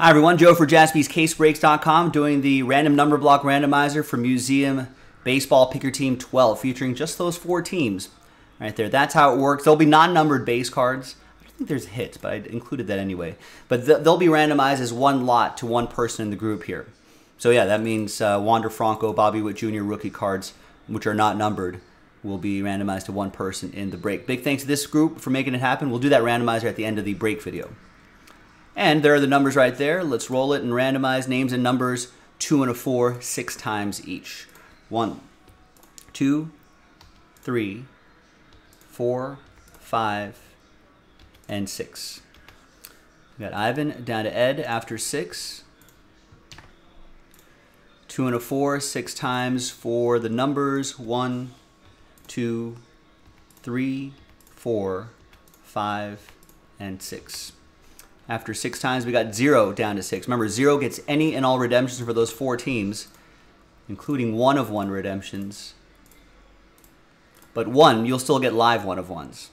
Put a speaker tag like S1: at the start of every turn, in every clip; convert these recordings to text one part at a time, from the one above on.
S1: Hi everyone, Joe for jaspyscasebreaks.com doing the random number block randomizer for Museum Baseball Pick Your Team 12 featuring just those four teams right there. That's how it works. There'll be non-numbered base cards. I don't think there's hits, but I included that anyway. But they'll be randomized as one lot to one person in the group here. So yeah, that means uh, Wander Franco, Bobby Witt Jr. rookie cards, which are not numbered, will be randomized to one person in the break. Big thanks to this group for making it happen. We'll do that randomizer at the end of the break video. And there are the numbers right there. Let's roll it and randomize names and numbers, two and a four, six times each. One, two, three, four, five, and six. We got Ivan down to Ed after six. Two and a four, six times for the numbers. One, two, three, four, five, and six. After six times, we got zero down to six. Remember, zero gets any and all redemptions for those four teams, including one of one redemptions. But one, you'll still get live one of ones.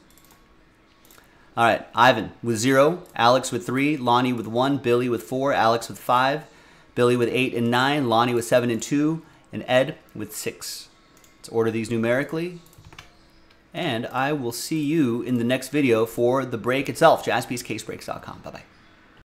S1: All right, Ivan with zero, Alex with three, Lonnie with one, Billy with four, Alex with five, Billy with eight and nine, Lonnie with seven and two, and Ed with six. Let's order these numerically and I will see you in the next video for the break itself, jaspyscasebreaks.com. Bye-bye.